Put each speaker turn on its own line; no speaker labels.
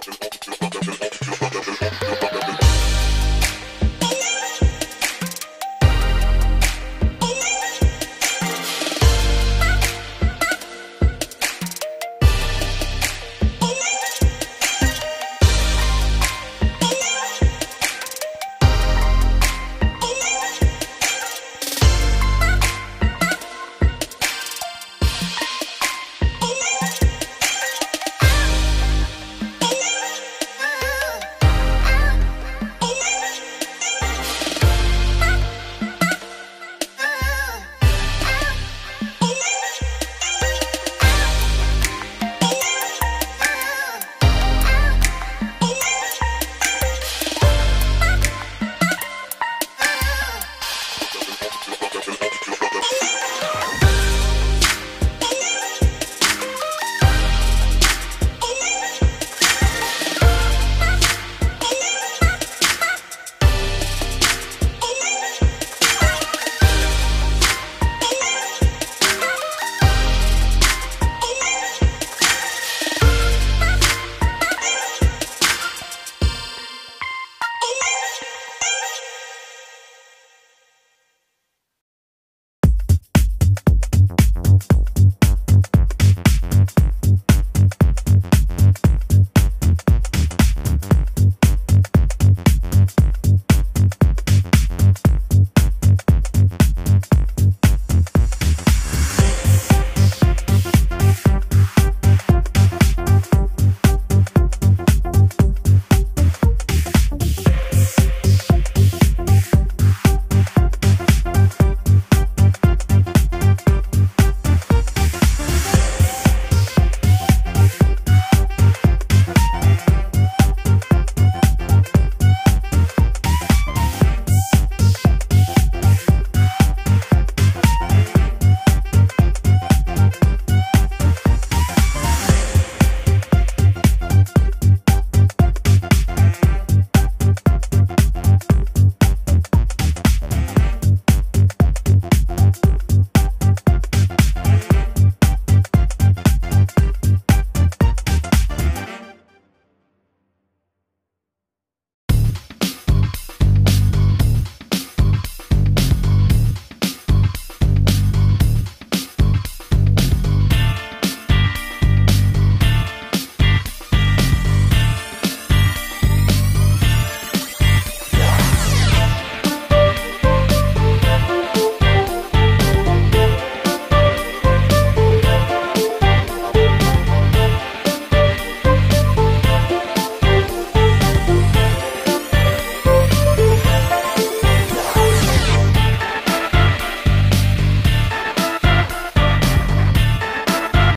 Jumping on the